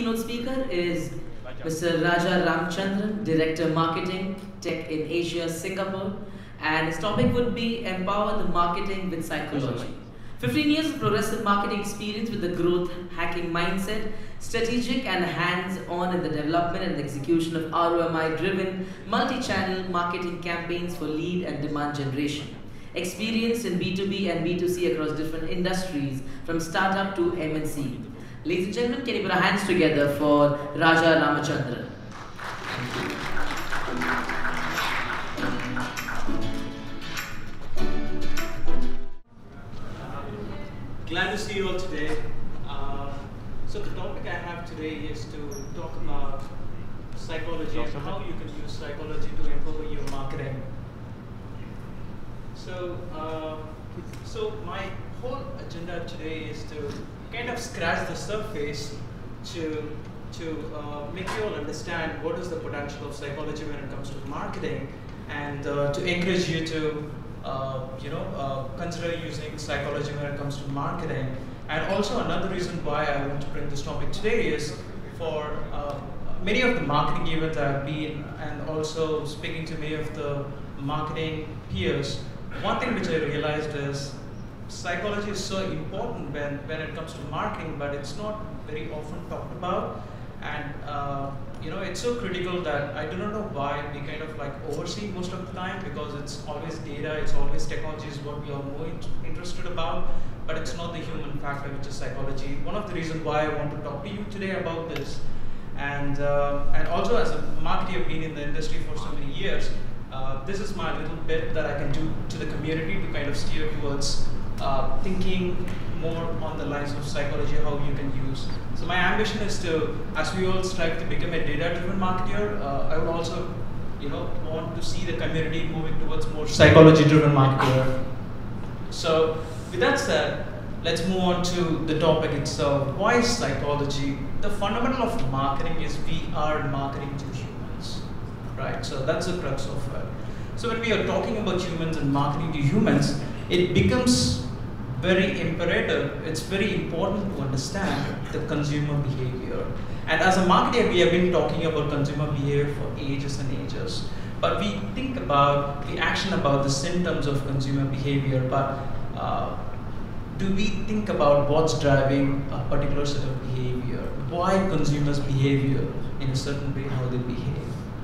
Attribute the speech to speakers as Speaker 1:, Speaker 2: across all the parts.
Speaker 1: keynote speaker is Mr. Raja Ramachandran, Director Marketing Tech in Asia, Singapore. And his topic would be Empower the Marketing with Psychology. 15 years of progressive marketing experience with the growth hacking mindset, strategic and hands-on in the development and execution of ROMI-driven multi-channel marketing campaigns for lead and demand generation. Experienced in B2B and B2C across different industries, from startup to MNC. Ladies and gentlemen, can you put our hands together for Raja Ramachandran?
Speaker 2: Glad to see you all today. Uh, so the topic I have today is to talk about psychology and how you can use psychology to improve your marketing. So, uh, so my whole agenda today is to kind of scratch the surface to to uh, make you all understand what is the potential of psychology when it comes to marketing, and uh, to encourage you to uh, you know, uh, consider using psychology when it comes to marketing. And also another reason why I want to bring this topic today is for uh, many of the marketing events I've been and also speaking to many of the marketing peers, one thing which I realized is psychology is so important when, when it comes to marketing, but it's not very often talked about. And uh, you know, it's so critical that I do not know why we kind of like oversee most of the time because it's always data, it's always technology is what we are more interested about, but it's not the human factor, which is psychology. One of the reasons why I want to talk to you today about this, and uh, and also as a marketer, I've been in the industry for so many years. Uh, this is my little bit that I can do to the community to kind of steer towards uh, thinking more on the lines of psychology, how you can use. So my ambition is to, as we all strive to become a data-driven marketer, uh, I would also, you know, want to see the community moving towards more psychology-driven marketer. So with that said, let's move on to the topic itself. Why is psychology? The fundamental of marketing is we are marketing to humans, right? So that's the crux of it. So when we are talking about humans and marketing to humans, it becomes very imperative, it's very important to understand the consumer behavior. And as a marketer, we have been talking about consumer behavior for ages and ages. But we think about the action about the symptoms of consumer behavior, but uh, do we think about what's driving a particular set of behavior? Why consumers behavior in a certain way, how they behave?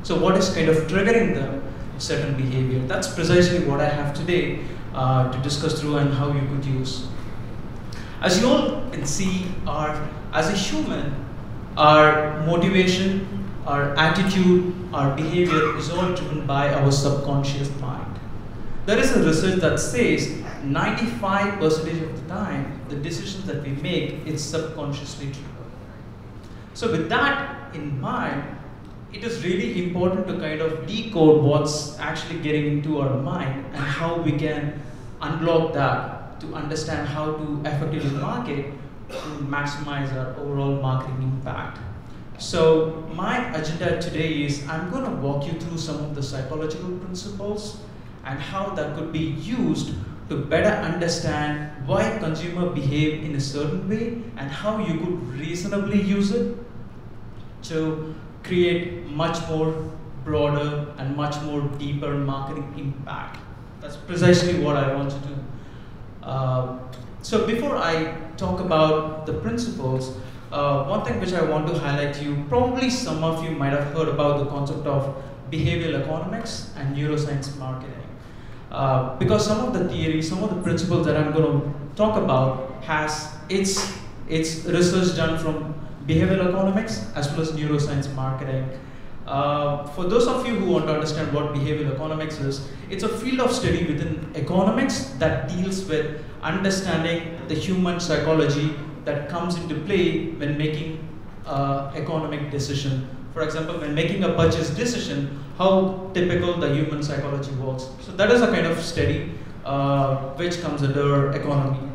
Speaker 2: So what is kind of triggering them certain behavior? That's precisely what I have today uh, to discuss through and how you could use. As you all can see, our, as a human, our motivation, our attitude, our behavior is all driven by our subconscious mind. There is a research that says 95% of the time, the decisions that we make is subconsciously driven. So with that in mind, it is really important to kind of decode what's actually getting into our mind and how we can unlock that to understand how to effectively market to maximize our overall marketing impact. So my agenda today is I'm going to walk you through some of the psychological principles and how that could be used to better understand why consumer behave in a certain way and how you could reasonably use it to create much more broader and much more deeper marketing impact. That's precisely what I want to do. Uh, so before I talk about the principles, uh, one thing which I want to highlight to you, probably some of you might have heard about the concept of behavioral economics and neuroscience marketing. Uh, because some of the theories, some of the principles that I'm going to talk about has its, its research done from behavioral economics as well as neuroscience marketing. Uh, for those of you who want to understand what behavioral economics is, it's a field of study within economics that deals with understanding the human psychology that comes into play when making uh, economic decision. For example, when making a purchase decision, how typical the human psychology works. So that is a kind of study uh, which comes under economy.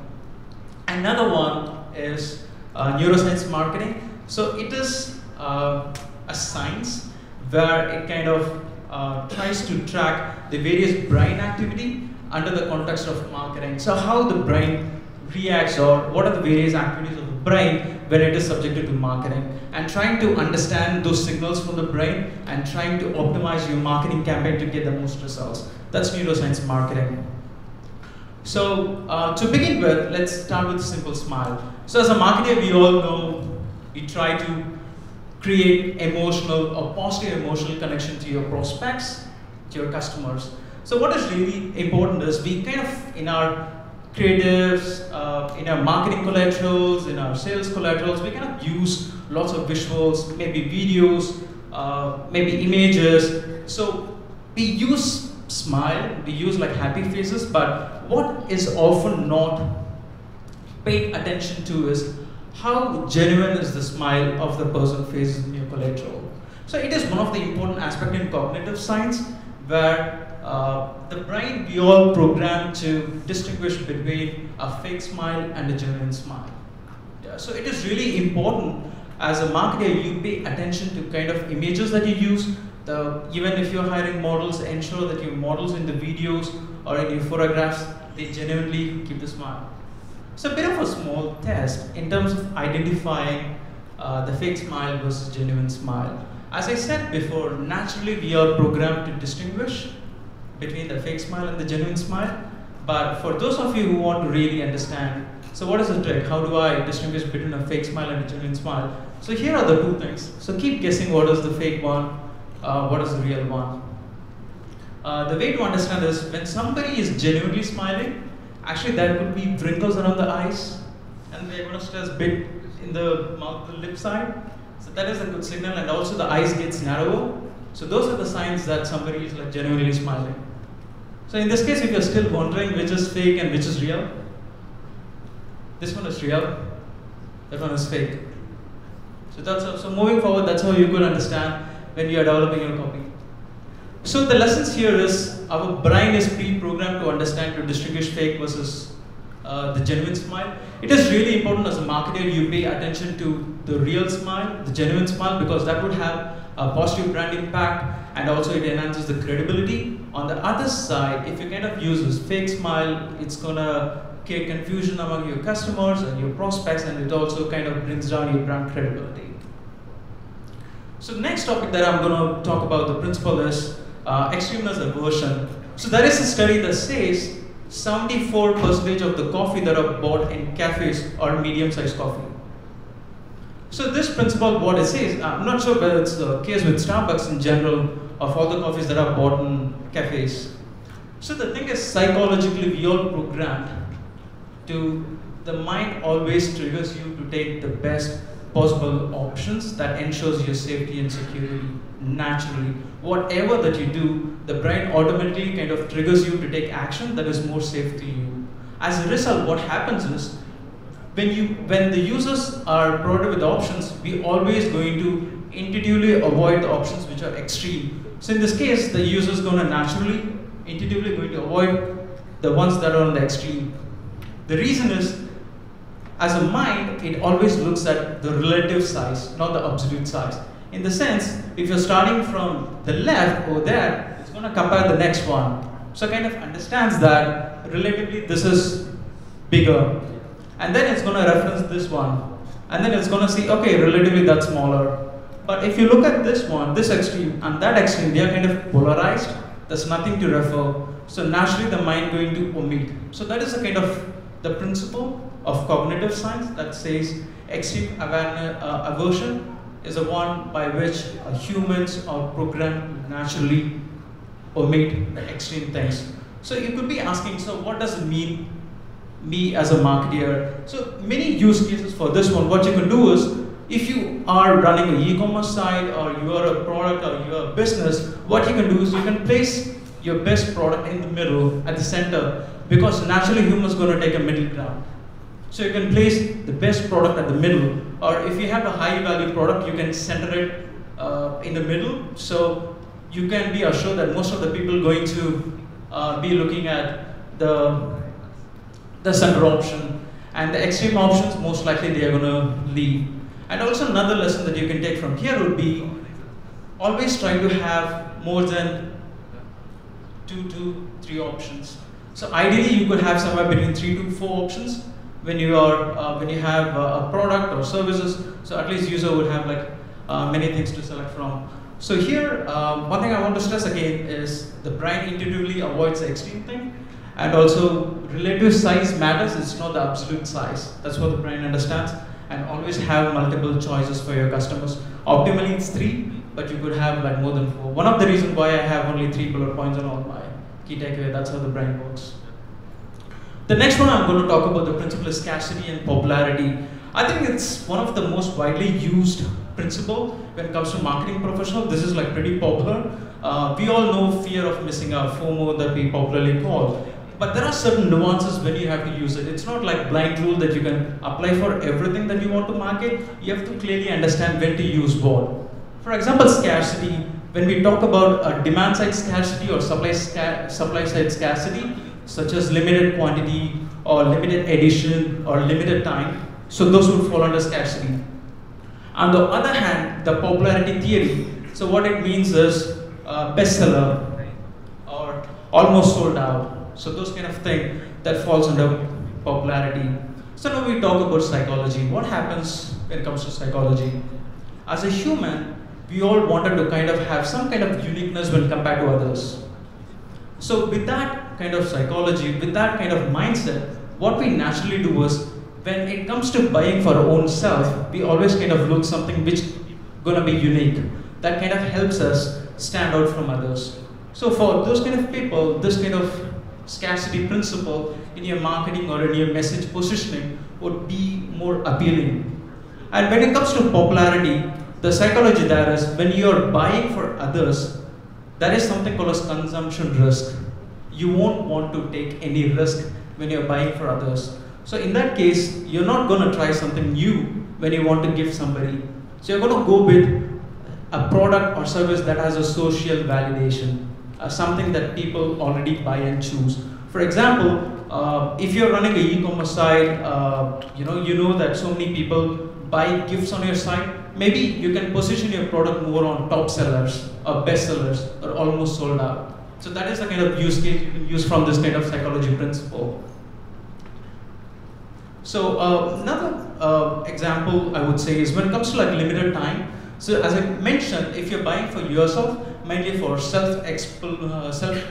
Speaker 2: Another one is neuroscience marketing. So it is uh, a science where it kind of uh, tries to track the various brain activity under the context of marketing. So how the brain reacts or what are the various activities of the brain when it is subjected to marketing and trying to understand those signals from the brain and trying to optimize your marketing campaign to get the most results. That's neuroscience marketing. So uh, to begin with, let's start with simple smile. So as a marketer, we all know we try to create emotional or positive emotional connection to your prospects, to your customers. So what is really important is we kind of, in our creatives, uh, in our marketing collaterals, in our sales collaterals, we kind of use lots of visuals, maybe videos, uh, maybe images. So we use smile, we use like happy faces, but what is often not paid attention to is how genuine is the smile of the person faces in your collateral. So it is one of the important aspects in cognitive science where uh, the brain, we all program to distinguish between a fake smile and a genuine smile. Yeah, so it is really important as a marketer, you pay attention to kind of images that you use. The, even if you're hiring models, ensure that your models in the videos or in your photographs, they genuinely keep the smile. So a bit of a small test in terms of identifying uh, the fake smile versus genuine smile. As I said before, naturally we are programmed to distinguish between the fake smile and the genuine smile. But for those of you who want to really understand, so what is the trick? How do I distinguish between a fake smile and a genuine smile? So here are the two things. So keep guessing what is the fake one, uh, what is the real one. Uh, the way to understand is when somebody is genuinely smiling, actually there could be wrinkles around the eyes, and they're going to stress bit in the mouth, the lip side. So that is a good signal, and also the eyes gets narrower. So those are the signs that somebody is like genuinely smiling. So in this case, if you're still wondering which is fake and which is real, this one is real, that one is fake. So that's how, so moving forward, that's how you could understand when you are developing your copy. So the lessons here is our brain is pre-programmed to understand to distinguish fake versus uh, the genuine smile. It is really important as a marketer you pay attention to the real smile, the genuine smile, because that would have a positive brand impact and also it enhances the credibility. On the other side, if you kind of use this fake smile, it's gonna create confusion among your customers and your prospects and it also kind of brings down your brand credibility. So the next topic that I'm gonna talk about, the principle is uh, extremeness aversion. So there is a study that says 74% of the coffee that are bought in cafes are medium-sized coffee. So this principle, what it says, I'm not sure whether it's the case with Starbucks in general, of all the coffees that are bought in cafes. So the thing is, psychologically, we all programmed to, the mind always triggers you to take the best possible options that ensures your safety and security naturally. Whatever that you do, the brain automatically kind of triggers you to take action that is more safe to you. As a result, what happens is when you when the users are provided with options, we always going to intuitively avoid the options which are extreme. So in this case, the user is going to naturally, intuitively going to avoid the ones that are on the extreme. The reason is, as a mind, it always looks at the relative size, not the absolute size. In the sense, if you're starting from the left over there, it's going to compare the next one. So kind of understands that relatively this is bigger. And then it's going to reference this one. And then it's going to see okay relatively that's smaller. But if you look at this one this extreme and that extreme they are kind of polarized. There's nothing to refer. So naturally the mind going to omit. So that is a kind of the principle of cognitive science that says extreme uh, aversion is the one by which uh, humans are programmed naturally omit the extreme things so you could be asking so what does it mean me as a marketer. So many use cases for this one. What you can do is, if you are running an e-commerce site or you are a product or you are a business, what you can do is you can place your best product in the middle, at the center, because naturally humans going to take a middle ground. So you can place the best product at the middle, or if you have a high value product, you can center it uh, in the middle. So you can be assured that most of the people going to uh, be looking at the the center option. And the extreme options, most likely they are going to leave. And also another lesson that you can take from here would be always try to have more than two to three options. So ideally you could have somewhere between three to four options, when you are uh, when you have uh, a product or services. So at least user would have like uh, many things to select from. So here, um, one thing I want to stress again is the brain intuitively avoids the extreme thing, and also relative size matters. It's not the absolute size. That's what the brain understands, and always have multiple choices for your customers. Optimally, it's three, but you could have like more than four. One of the reasons why I have only three bullet points on all my key takeaway. That's how the brain works. The next one I'm going to talk about the principle is scarcity and popularity. I think it's one of the most widely used principle when it comes to marketing professional. This is like pretty popular. Uh, we all know fear of missing out, FOMO that we popularly call. But there are certain nuances when you have to use it. It's not like blind rule that you can apply for everything that you want to market. You have to clearly understand when to use what. For example, scarcity. When we talk about a demand side scarcity or supply, sca supply side scarcity, such as limited quantity or limited edition or limited time, so those would fall under scarcity. On the other hand, the popularity theory, so what it means is uh, bestseller or almost sold out. So those kind of thing that falls under popularity. So now we talk about psychology. What happens when it comes to psychology? As a human, we all wanted to kind of have some kind of uniqueness when compared to others. So with that kind of psychology, with that kind of mindset, what we naturally do is when it comes to buying for our own self, we always kind of look something which gonna be unique. That kind of helps us stand out from others. So for those kind of people, this kind of scarcity principle in your marketing or in your message positioning would be more appealing. And when it comes to popularity, the psychology there is when you're buying for others, there is something called as consumption risk. You won't want to take any risk when you're buying for others. So in that case, you're not going to try something new when you want to give somebody. So you're going to go with a product or service that has a social validation, uh, something that people already buy and choose. For example, uh, if you're running an e-commerce site, uh, you know you know that so many people buy gifts on your site. Maybe you can position your product more on top sellers or best sellers or almost sold out. So that is the kind of use case you can use from this kind of psychology principle. So uh, another uh, example I would say is when it comes to like limited time. So as I mentioned, if you're buying for yourself, mainly for self uh, self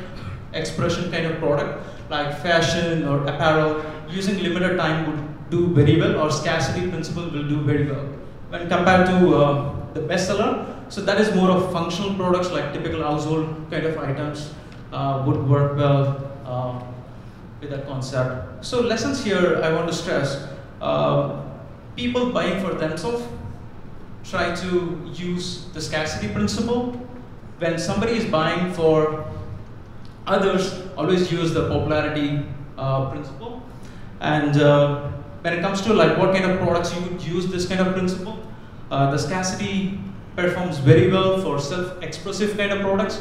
Speaker 2: expression kind of product like fashion or apparel, using limited time would do very well, or scarcity principle will do very well. When compared to uh, the bestseller, so that is more of functional products like typical household kind of items uh, would work well uh, with that concept. So lessons here I want to stress, uh, people buying for themselves try to use the scarcity principle. When somebody is buying for others, always use the popularity uh, principle. And uh, when it comes to like what kind of products you would use this kind of principle, the scarcity performs very well for self-expressive kind of products,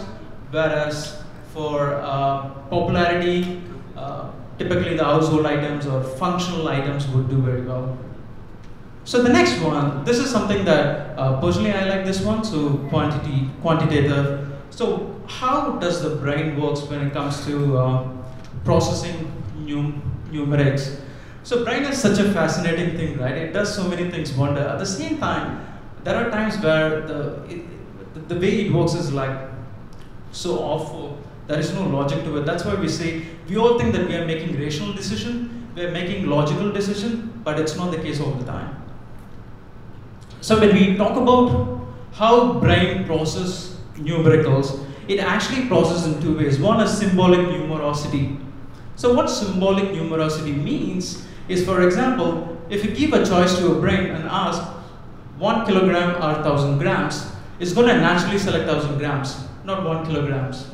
Speaker 2: whereas for uh, popularity, uh, typically the household items or functional items would do very well. So the next one, this is something that uh, personally I like this one, so quantity, quantitative. So how does the brain works when it comes to uh, processing num numerics? So brain is such a fascinating thing, right? It does so many things wonder. At the same time, there are times where the, it, the way it works is like so awful. There is no logic to it. That's why we say, we all think that we are making rational decision, we are making logical decision, but it's not the case all the time. So when we talk about how brain process numericals, it actually processes in two ways. One is symbolic numerosity. So what symbolic numerosity means is, for example, if you give a choice to a brain and ask, one kilogram or thousand grams, it's going to naturally select thousand grams, not one kilograms.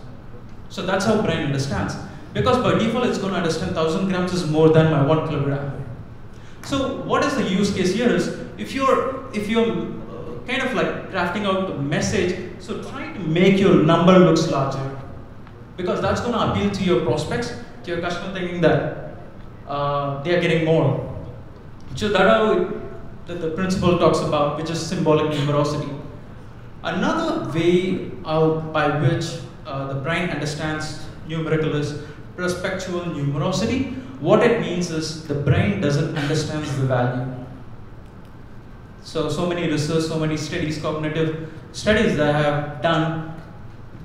Speaker 2: So that's how brain understands. Because by default, it's going to understand thousand grams is more than my one kilogram. So what is the use case here is, if you're, if you're uh, kind of like crafting out the message, so try to make your number looks larger. Because that's going to appeal to your prospects, to your customer thinking that uh, they are getting more. So that how the principle talks about, which is symbolic numerosity. Another way out by which uh, the brain understands numerical is perceptual numerosity, what it means is the brain doesn't understand the value. So, so many research, so many studies, cognitive studies that I have done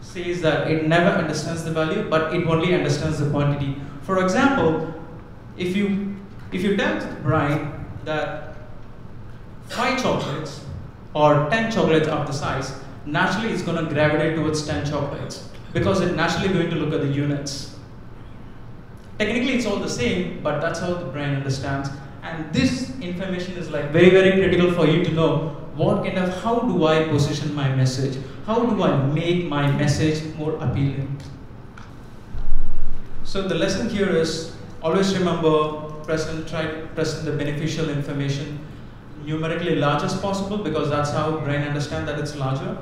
Speaker 2: says that it never understands the value, but it only understands the quantity. For example, if you if you tell brain that five chocolates or 10 chocolates of the size, naturally it's going to gravitate towards 10 chocolates because it's naturally going to look at the units. Technically it's all the same, but that's how the brain understands. And this information is like very, very critical for you to know what kind of, how do I position my message? How do I make my message more appealing? So the lesson here is always remember present, try present the beneficial information numerically large as possible because that's how brain understand that it's larger.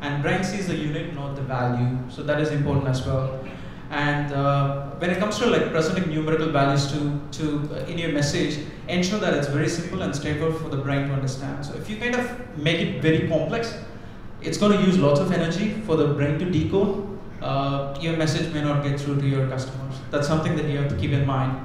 Speaker 2: And brain sees the unit, not the value. So that is important as well. And uh, when it comes to like presenting numerical values to, to uh, in your message, ensure that it's very simple and straightforward for the brain to understand. So if you kind of make it very complex, it's going to use lots of energy for the brain to decode. Uh, your message may not get through to your customers. That's something that you have to keep in mind.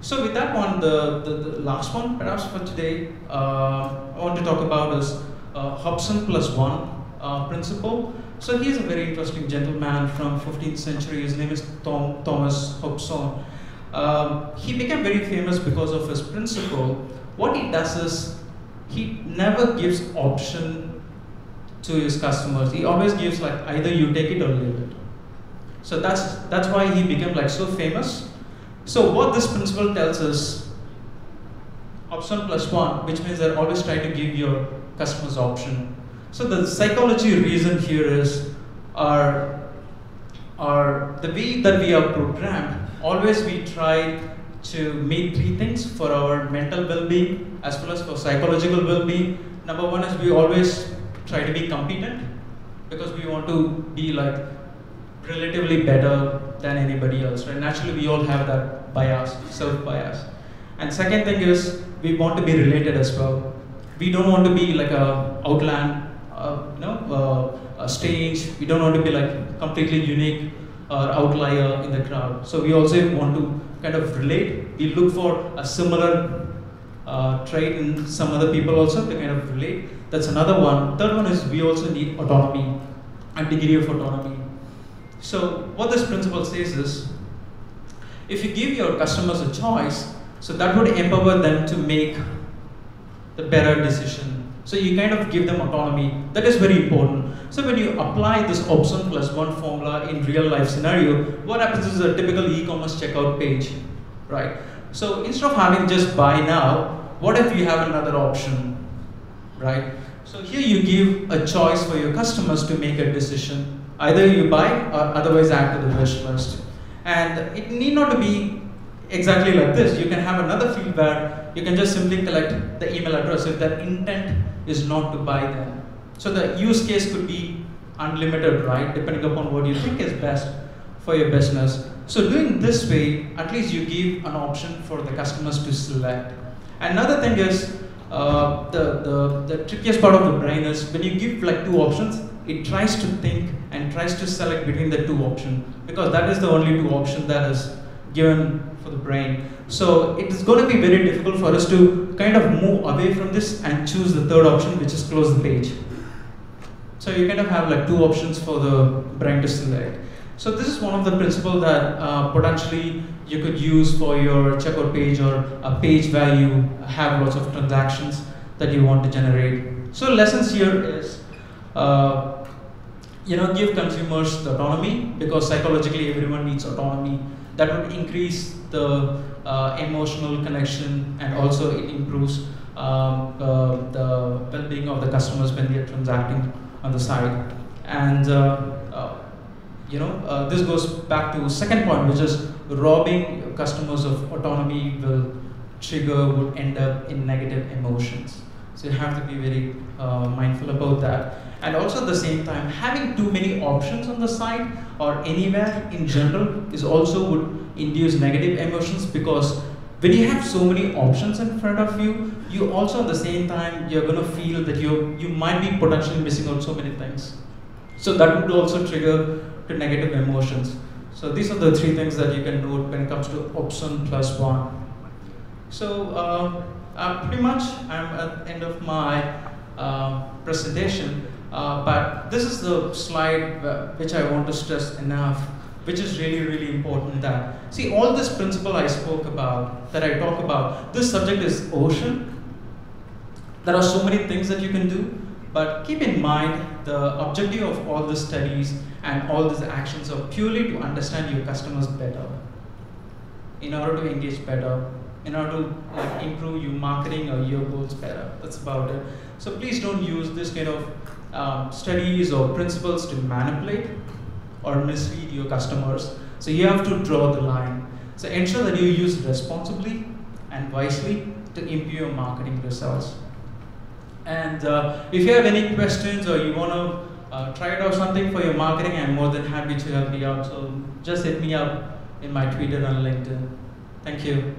Speaker 2: So with that one, the, the, the last one perhaps for today, uh, I want to talk about is uh, Hobson plus one uh, principle. So he is a very interesting gentleman from 15th century. His name is Tom, Thomas Hobson. Um, he became very famous because of his principle. What he does is he never gives option to his customers. He always gives like either you take it or leave it. So that's that's why he became like so famous. So what this principle tells us, option plus one, which means that always try to give your customers option. So the psychology reason here is our, our the way that we are programmed, always we try to meet three things for our mental well-being as well as for psychological well-being. Number one is we always try to be competent because we want to be like relatively better than anybody else, right? Naturally, we all have that bias, self-bias. And second thing is we want to be related as well. We don't want to be like a outland, know, uh, a stage. We don't want to be like completely unique or outlier in the crowd. So we also want to kind of relate. We look for a similar uh, trait in some other people also to kind of relate. That's another one. Third one is we also need autonomy, a degree of autonomy. So what this principle says is, if you give your customers a choice, so that would empower them to make the better decision. So you kind of give them autonomy. That is very important. So when you apply this option plus one formula in real life scenario, what happens is a typical e-commerce checkout page, right? So instead of having just buy now, what if you have another option, right? So here you give a choice for your customers to make a decision. Either you buy or otherwise add to the wish list. And it need not to be exactly like this. You can have another field where you can just simply collect the email address if that intent is not to buy them. So the use case could be unlimited, right? Depending upon what you think is best for your business. So doing this way, at least you give an option for the customers to select. Another thing is, uh, the, the, the trickiest part of the brain is when you give like two options, it tries to think and tries to select between the two options because that is the only two options that is given for the brain. So it is going to be very difficult for us to kind of move away from this and choose the third option, which is close the page. So you kind of have like two options for the brain to select. So this is one of the principles that uh, potentially you could use for your checkout page or a page where you have lots of transactions that you want to generate. So lessons here is, uh, you know, give consumers the autonomy because psychologically everyone needs autonomy. That would increase the uh, emotional connection and also it improves uh, the well-being of the customers when they are transacting on the site. And uh, uh, you know, uh, this goes back to second point, which is robbing customers of autonomy will trigger, would end up in negative emotions. So you have to be very uh, mindful about that. And also at the same time, having too many options on the site or anywhere in general is also would induce negative emotions because when you have so many options in front of you, you also at the same time, you're gonna feel that you you might be potentially missing out so many things. So that would also trigger to negative emotions. So these are the three things that you can note when it comes to option plus one. So uh, uh, pretty much I'm at the end of my uh, presentation, uh, but this is the slide which I want to stress enough, which is really, really important that, see all this principle I spoke about, that I talk about, this subject is ocean. There are so many things that you can do, but keep in mind the objective of all the studies and all these actions are purely to understand your customers better, in order to engage better, in order to like, improve your marketing or your goals better. That's about it. So please don't use this kind of um, studies or principles to manipulate or mislead your customers. So you have to draw the line. So ensure that you use responsibly and wisely to improve your marketing results. And uh, if you have any questions or you want to uh, try out something for your marketing, I'm more than happy to help you out. So just hit me up in my Twitter and LinkedIn. Thank you.